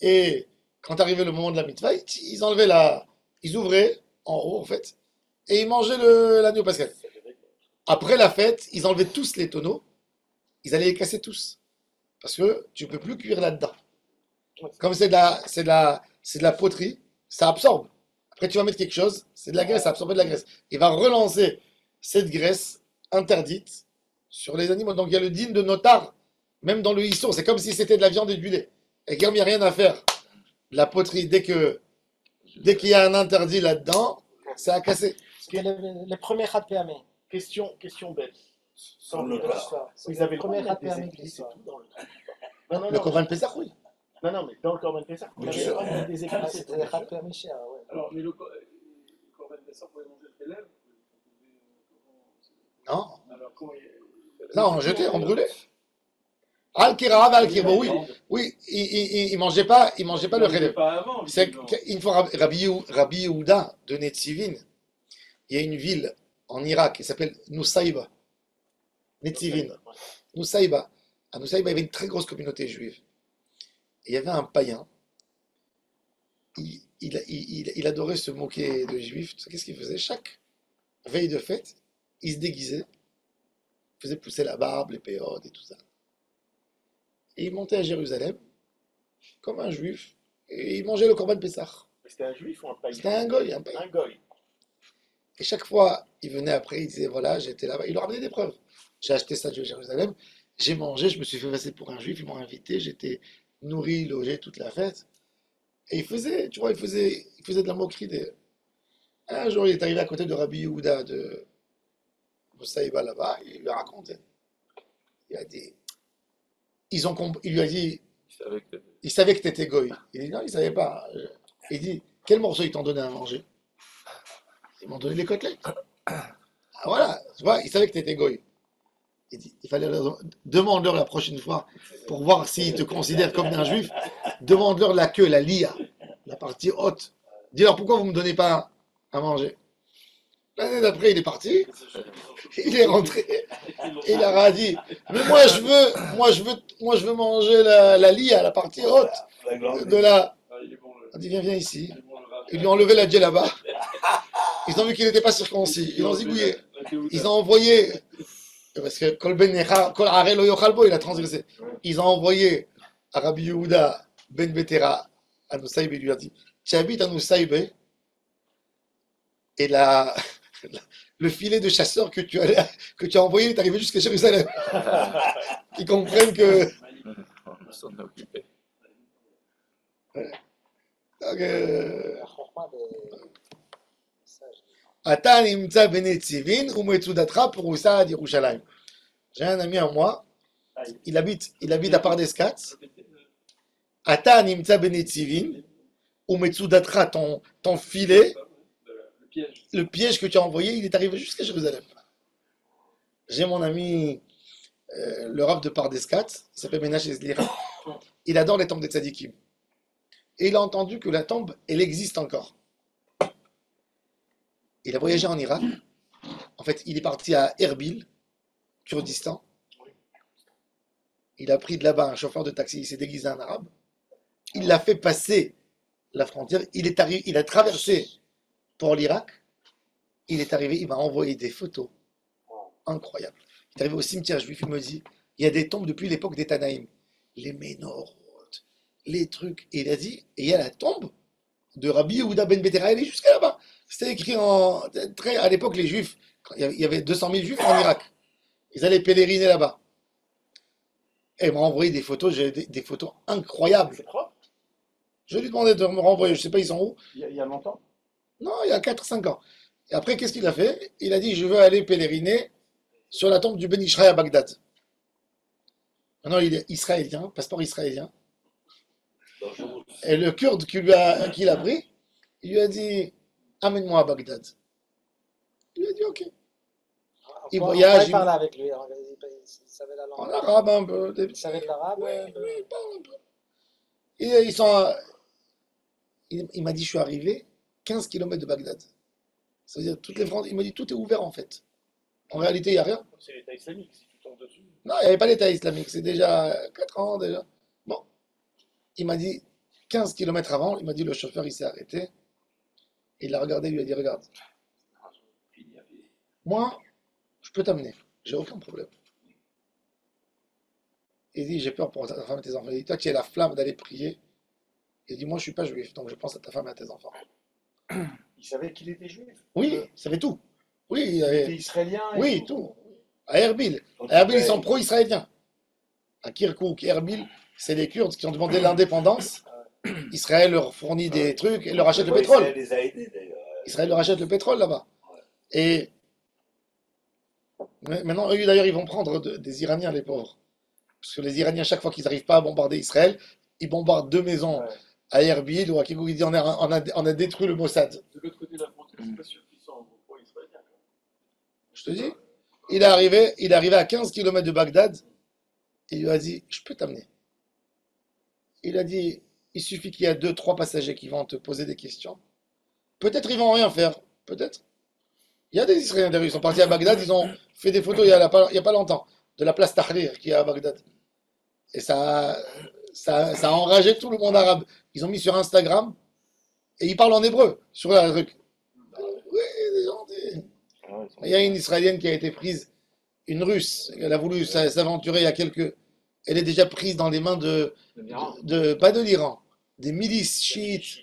Et quand arrivait le moment de la mitzvah, ils enlevaient la. Ils ouvraient en haut, en fait. Et ils mangeaient le- l'agneau pascal. Après la fête, ils enlevaient tous les tonneaux. Ils allaient les casser tous. Parce que tu peux plus cuire là-dedans. Comme c'est de la, de la, de la poterie, ça absorbe. Après, tu vas mettre quelque chose, c'est de la graisse, ça absorbe de la graisse. Il va relancer cette graisse interdite sur les animaux. Donc il y a le digne de notar, même dans le histoire. C'est comme si c'était de la viande et du lait. Et comme il n'y a rien à faire, la poterie, dès que, dès qu'il y a un interdit là-dedans, c'est à casser. C'était le, le premier Khatpéamé. Question, question bête. Sans le. Vous avez le Premier dans le truc. Non, non, Le non. Corban Pessah, oui. Non, non, mais dans le Corban Pessah, vous avez des Ah, épices et C'était le Khatpéamé cher, ouais. Alors, mais le, cor- le Corban Pessah, vous pouvez manger avec les lèvres Non, Alors, comment il non, on jetait, on brûlait. Al-Kira, Al-Kira, bon, oui, oui, il, il mangeait pas, il mangeait pas le relève. C'est qu'une fois Rab- Rabbi, Yehuda de Netzivin, il y a une ville en Irak qui s'appelle Nusaïba. Netzivin. Nusaïba. À Nusaïba, il y avait une très grosse communauté juive. Et il y avait un païen. Il, il, il- il- il adorait se moquer de juifs. Qu'est-ce qu'il faisait? Chaque veille de fête, il se déguisait, faisait pousser la barbe, les péodes et tout ça. Et il montait à Jérusalem, comme un juif, et il mangeait le Corban Pessah. Mais C'était un juif ou un païen? C'était un goy, un païen. Un goy. Et chaque fois, il venait après, il disait voilà, j'étais là-bas. Il leur amenait des preuves. J'ai acheté ça de Jérusalem, j'ai mangé, je me suis fait passer pour un juif, ils m'ont invité, j'étais nourri, logé toute la fête. Et il faisait, tu vois, il faisait, il faisait de la moquerie. Un jour, il est arrivé à côté de Rabbi Yehuda de Moussaïba là-bas, il lui a raconté. Il a dit ils ont comp- il lui a dit il savait que tu étais goy. Il dit non, il savait pas. Il dit quel morceau ils t'ont donné à manger? Ils m'ont donné les côtelettes. Ah, voilà, tu vois, il savait que tu étais goy. Il dit il fallait leur demande-leur la prochaine fois pour voir s'ils te considèrent comme un juif. Demande-leur la queue, la lia, la partie haute. Dis-leur pourquoi vous ne me donnez pas à manger? L'année d'après, il est parti, il est rentré, il a dit Mais moi je veux, moi je veux, moi je veux manger la, lia, la partie haute de la. Ah, On dit Viens, viens ici. Ils lui ont enlevé la djellaba. Ils ont vu qu'il n'était pas circoncis. Ils l'ont zigouillé. Ils ont envoyé. Parce que il a transgressé. Ils ont envoyé à Rabbi Yehuda ben Betera à Nusaïbe lui a dit Tu habites à Nusaïbe hein. et la, le filet de chasseurs que tu, as, que tu as envoyé est arrivé jusqu'à Jérusalem. Ils comprennent que. Ils s'en occupés. Euh, J'ai un ami à moi, il habite, il habite à Pardescat. Ata Nimtsa Benetivin, ou Metsudatra, ton, ton filet, le piège. que tu as envoyé, il est arrivé jusqu'à Jérusalem. J'ai mon ami, euh, le rap de Pardescat, il s'appelle Ménage Eslira. Il adore les tombes des tzadikim. Et il a entendu que la tombe, elle existe encore. Il a voyagé en Irak. En fait, il est parti à Erbil, Kurdistan. Il a pris de là-bas un chauffeur de taxi, il s'est déguisé en arabe. Il l'a fait passer la frontière. Il, est arrivé, il a traversé pour l'Irak. Il est arrivé, il m'a envoyé des photos incroyables. Il est arrivé au cimetière juif, il me dit il y a des tombes depuis l'époque des Tanaïm. Les Ménorotes, les trucs. Et il a dit et il y a la tombe de Rabbi Yehuda Ben Betera, elle est jusqu'à là-bas. C'était écrit en. Très, à l'époque, les Juifs, il y avait- il y avait 200 000 Juifs en Irak. Ils allaient pèleriner là-bas. Et il m'a envoyé des photos, j'ai des photos incroyables. Je lui ai demandé de me renvoyer, je ne sais pas, ils sont où. Il y a, il y a longtemps? Non, il y a 4-5 ans. Et après, qu'est-ce qu'il a fait? Il a dit Je veux aller pèleriner sur la tombe du Ben Ishraï à Bagdad. Maintenant, il est israélien, passeport israélien. Et le kurde qui lui a, qu'il a pris, il lui a dit Amène-moi à Bagdad. Il lui a dit Ok. Il On- voyage, On il- parlait avec lui. hein, Il, savait la En langue. arabe un peu. Il savait de l'arabe. Oui, il parle un peu. Et ils sont. Il, il m'a dit Je suis arrivé 15 km de Bagdad. Ça veut dire toutes les frontières. Il m'a dit Tout est ouvert en fait. En réalité, il n'y a rien. C'est l'État islamique, si tu tombes dessus. Non, il n'y avait pas l'État islamique, c'est déjà 4 ans déjà. Bon, il m'a dit 15 km avant, il m'a dit le chauffeur il s'est arrêté. Il l'a regardé, il lui a dit Regarde, moi, je peux t'amener, j'ai aucun problème. Il dit J'ai peur pour ta femme et tes enfants. Il dit Toi, tu as la flamme d'aller prier. Il dit Moi, je ne suis pas juif, donc je pense à ta femme et à tes enfants. Il savait qu'il était juif. Oui, il savait tout. Oui, il Il avait- était israélien. et oui, tout. À Erbil. À Erbil, ils sont pro-israéliens. À Kirkouk, Erbil, c'est les Kurdes qui ont demandé l'indépendance. Israël leur fournit des trucs et leur achète le pétrole. Ça les a aidés d'ailleurs. Israël leur achète le pétrole là-bas. Et maintenant, eux d'ailleurs, ils vont prendre de- des Iraniens, les pauvres. Parce que les Iraniens, chaque fois qu'ils n'arrivent pas à bombarder Israël, ils bombardent deux maisons Ouais. À Erbil ou à Kirkouk. Ils disent on a, on a, on a détruit le Mossad. De l'autre côté de la frontière, c'est pas israélien. Je te dis. Il est arrivé, il est arrivé à 15 km de Bagdad. Il lui a dit, je peux t'amener. Il a dit, il suffit qu'il y ait deux, trois passagers qui vont te poser des questions. Peut-être ils vont rien faire. Peut-être. Il y a des Israéliens d'ailleurs, ils sont partis à Bagdad, ils ont fait des photos il y a, il a pas longtemps de la place Tahrir qui est à Bagdad. Et ça, ça, ça a enragé tout le monde arabe. Ils ont mis sur Instagram et ils parlent en hébreu sur la truc. Oui, des gens, des- Ah il y a une Israélienne qui a été prise, une Russe, elle a voulu s'a- s'aventurer il y a quelques... Elle est déjà prise dans les mains de... De pas de l'Iran, des milices chiites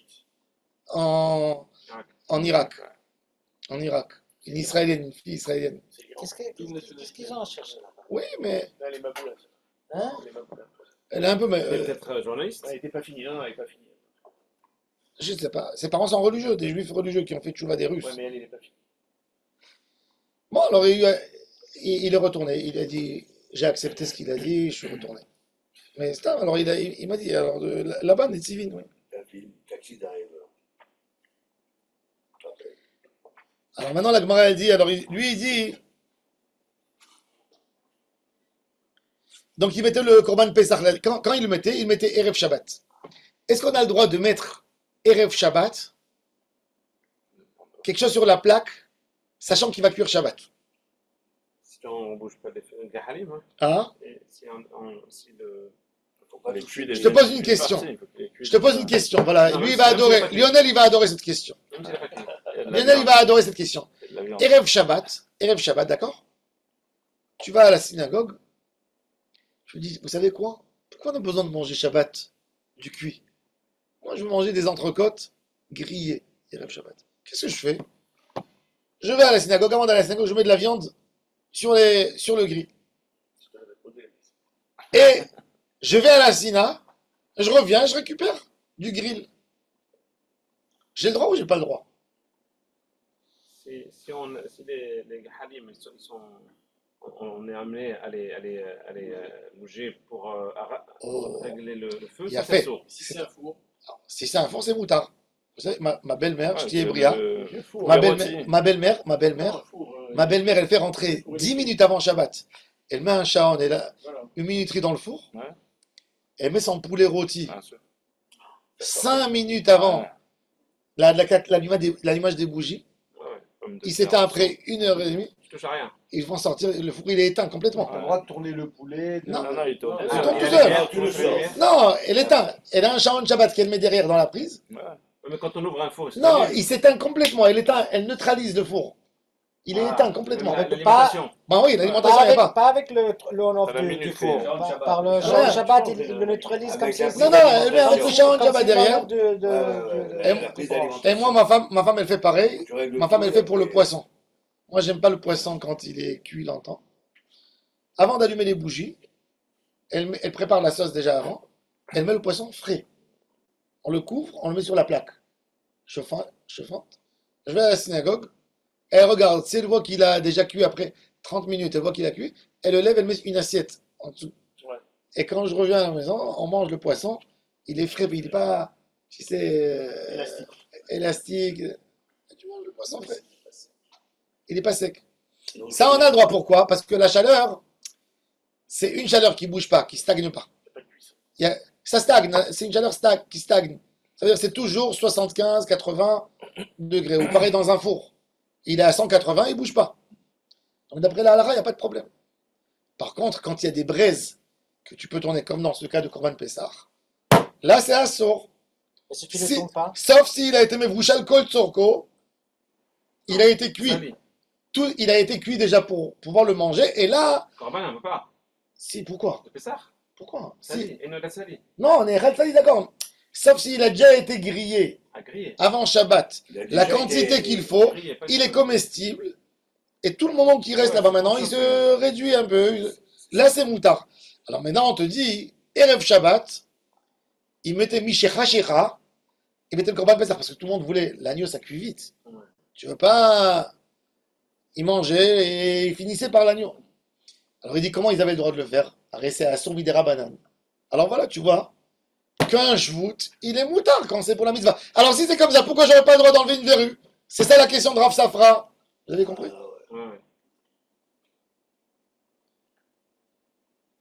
en, Irak. en Irak. En Irak. Une Israélienne, une fille israélienne. Qu'est-ce que- qu'est-ce qu'ils ont à chercher là-bas? Oui, mais Là, les maboulas. Hein? Les maboulas. Elle est un peu... mais, Elle est euh, peut-être euh, journaliste. Elle n'était pas finie. Non, non, elle n'est pas finie. je sais pas. Ses parents sont religieux, des juifs religieux qui ont fait tchouva des Russes. Ouais, mais elle, n'est pas finie. Bon, alors il, il- il est retourné. Il a dit, j'ai accepté ce qu'il a dit, je suis retourné. Mais c'est un- alors il, a- il m'a dit, alors de- là-bas, des civils, oui. Un film, taxi driver. Alors maintenant, la Gemara, elle dit, alors il- lui, il dit. Donc il mettait le Korban Pesach, quand, quand il le mettait, il mettait Erev Shabbat. Est-ce qu'on a le droit de mettre Erev Shabbat, quelque chose sur la plaque, sachant qu'il va cuire Shabbat Si on ne bouge pas les gahalim, hein, Hein et si, on, on- si le. Cuits Je te pose une question. Je te pose une question, voilà. Non, Lui, il va adorer. Lionel, il va adorer cette question. Lionel, il va adorer cette question. Erev Shabbat, Erev Shabbat, d'accord? Tu vas à la synagogue, je me dis, vous savez quoi? Pourquoi on a besoin de manger Shabbat du cuit? Moi, je veux manger des entrecôtes grillées, Shabbat. Qu'est-ce que je fais? Je vais à la synagogue, avant d'aller à la synagogue, je mets de la viande sur, le grill. Et je vais à la syna, je reviens, je récupère du grill. J'ai le droit ou j'ai pas le droit? Si, les, les ils sont- on, on est amené à les, à les, à les euh, bouger pour euh, Oh. régler le, le feu, Il a ça c'est fait. sourd. Si c'est un four. Si c'est un fond, c'est moutard. Vous savez, ma, ma belle-mère, je dis Bria, four. ma le belle-mère, ma belle-mère, ma four, euh, ma belle-mère, elle fait rentrer 10 minutes avant Shabbat. Elle met un chaon, elle a Voilà. une minuterie dans le four. Ouais. Elle met son poulet rôti Bien sûr. 5 minutes avant Ouais. la- la- l'allumage des, l'allumage des bougies. Ouais, de Il s'éteint après une heure et demie. Touche à rien. Ils vont sortir, le four il est éteint complètement. T'as le droit de tourner le poulet. de- Non. Non, non, il tourne. Il Ah, tourne il tout seul. Tu le tu le. Non, elle est éteint. Elle a un chaon de Shabbat qu'elle met derrière dans la prise. Ouais. Mais quand on ouvre un four, c'est Non, il s'éteint complètement. Elle éteint, elle neutralise le four. Il est Ah, éteint complètement. la- Pas- L'alimentation. Bah oui, Pas l'alimentation, il a avec, pas. pas avec le, le on-off Pas du, four. Par, le Ouais. Jean Shabbat, il, il le neutralise Avec comme si Non, non, elle si- chaon de comme Shabbat derrière. de- de- de- Ouais, de- Et- moi, ma femme, ma femme, elle fait pareil. Tu Ma femme, elle fait pour le poisson. Moi, j'aime pas le poisson quand il est cuit longtemps. Avant d'allumer les bougies, elle, prépare la sauce déjà avant. Elle met le poisson frais. On le couvre, on le met sur la plaque. Chauffant, chauffante. Je vais à la synagogue. Elle regarde. Si elle voit qu'il a déjà cuit après 30 minutes, elle voit qu'il a cuit. Elle le lève, elle met une assiette en dessous. Ouais. Et quand je reviens à la maison, on mange le poisson. Il est frais, mais il n'est pas, tu sais, euh, Élastique. élastique. Tu manges le poisson frais. Il n'est pas sec. Donc, Ça, on a le droit. Pourquoi? Parce que la chaleur, c'est une chaleur qui bouge pas, qui stagne pas. Il y a de ça stagne, hein, c'est une chaleur stag- qui stagne. Ça veut dire que c'est toujours 75, 80 degrés. Ou pareil dans un four. Il est à 180, il bouge pas. Donc d'après la halakha, il n'y a pas de problème. Par contre, quand il y a des braises que tu peux tourner, comme dans ce cas de Corban Pessar, là c'est un sort. Et si ne Sauf s'il a été mevrouchal kol tzorko, il a été cuit. Sali. Tout, il a été cuit déjà pour pouvoir le manger. Et là, Corban, on ne veut pas. si, pourquoi? De. Pourquoi? Si. Et nous, la sali. Non, on est Ralfali d'accord. Sauf s'il a déjà été grillé avant Shabbat. La quantité été- qu'il faut, il est comestible. Et tout le moment qui reste Ouais, là-bas maintenant, il se réduit un peu. Là, c'est moutard. Alors maintenant, on te dit, Erev Shabbat, il mettait Mishecha Shecha, il mettait le Corban Pessah, parce que tout le monde voulait. L'agneau, ça cuit vite. Ouais. Tu veux pas. Il mangeait et il finissait par l'agneau. Alors il dit comment ils avaient le droit de le faire? Arrêt, c'est à Sourbi des Rabbanan. Alors voilà, tu vois, qu'un shvout, il est moutard quand c'est pour la mitzvah. Alors si c'est comme ça, pourquoi j'aurais pas le droit d'enlever une verrue? C'est ça la question de Rav Safra. Vous avez compris? Ouais, ouais.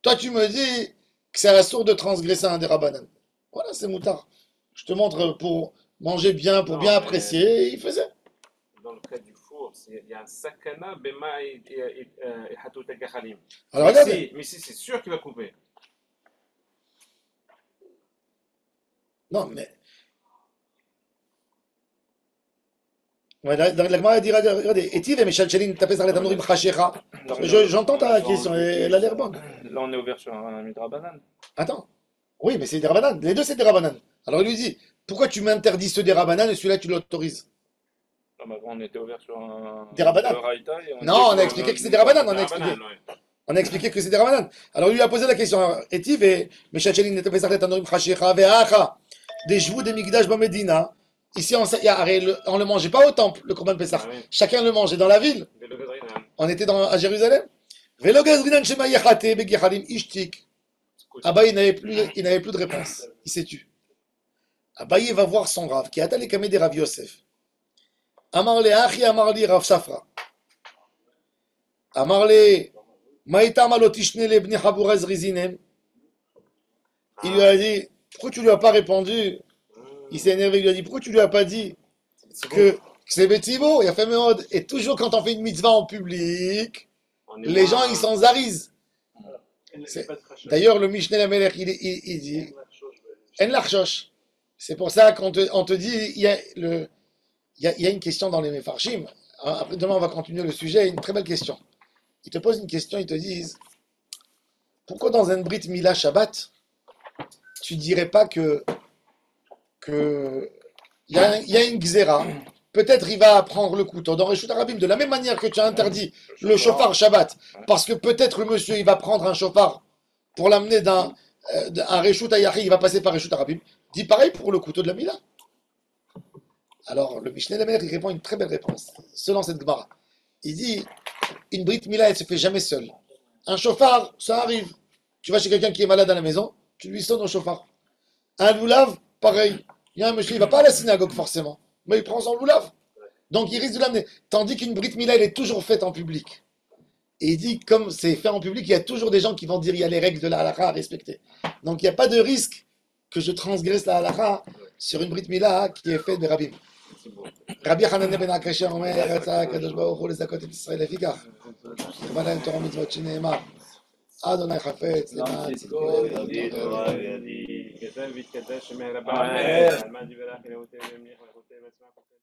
Toi, tu me dis que c'est à la source de transgresser un des Rabbanan. Voilà, c'est moutard. Je te montre pour manger bien, pour Non, bien apprécier, il faisait. Dans le cas du c'est- il y a un sakana, bema euh. Alors Mais regardez. si- Mais si, c'est sûr qu'il va couper. Non, mais. Ouais, dans dans la Gemara, elle dit, regardez, et Michel Chelin, tapez sur les tanourim chashecha. Je- J'entends ta question, et elle a l'air bonne. Là, on est ouvert sur un midrabanan. Attends. Oui, mais c'est des Rabbanan. Les deux, c'est des Rabbanan. Alors il lui dit, pourquoi tu m'interdis ceux des Rabbanan et celui-là, tu l'autorises? Non, mais avant, on était ouvert sur un. Des et on Non, on a expliqué que c'était des Rabbanan, on a expliqué. On a expliqué que c'est des Rabbanan. Alors il lui a posé la question, Etiv et Michel Chelin, tapez sur les tanourim chashecha, ve'acha, des joues des Migdash Bamedina. Ici, on ne le mangeait pas au temple, le Corban Pessah. Ah. Chacun le mangeait dans la ville. Hein. On était dans, à Jérusalem. Velo gazrinan shema yechate begechalim ishtik. Abaye n'avait plus, il n'avait plus de réponse. Il s'est tu. Abaye va voir son Rav, qui a kamé des Rav Yosef. Amar le achi, amar li Rav Safra. Amar le maïta malotishne le bni chaburaz rizinem. Il lui a dit, Pourquoi tu lui as pas répondu? Il s'est énervé, il lui a dit Pourquoi tu lui as pas dit que, c'est Betsibo Il a fait Méode. Et toujours quand on fait une mitzvah en public, les gens ils s'en zarisent. D'ailleurs, le Mishneh Lamelech, il, il, il dit En l'archoche. C'est pour ça qu'on te, on te dit il y, a le, y y a une question dans les Mefarshim. Après, demain, on va continuer le sujet. Une très belle question. Ils te posent une question, ils te disent Pourquoi dans un Brit Mila Shabbat, tu dirais pas que. que il y, a, un- il y a une Xéra. Peut-être il va prendre le couteau dans Reshut Arabim, de la même manière que tu as interdit le chauffard Shabbat, parce que peut-être le monsieur il va prendre un chauffard pour l'amener d'un euh, Reshut Ayahi, il va passer par Reshut Arabim. Dis pareil pour le couteau de la Mila. Alors le Mishneh Lamer il répond une très belle réponse, selon cette Gemara. Il dit une Brit Mila elle se fait jamais seule. Un chauffard, ça arrive. Tu vas chez quelqu'un qui est malade à la maison, tu lui sonnes au chauffard. Un loulave, pareil. Il y a un monsieur, il va pas à la synagogue forcément, mais il prend son loulave. Donc il risque de l'amener. Tandis qu'une Brit Mila, elle est toujours faite en public. Et il dit, comme c'est fait en public, il y a toujours des gens qui vont dire il y a les règles de la halakha à respecter. Donc il n'y a pas de risque que je transgresse la halakha sur une Brit Mila qui est faite de Rabbi. רבי חנניה בן עקשיא אומר, רצה הקדוש ברוך הוא לזכות את ישראל לפיכך. קבע להם תורה ומצוות שנאמר, אדוני חפץ למען צדקו והתקדש.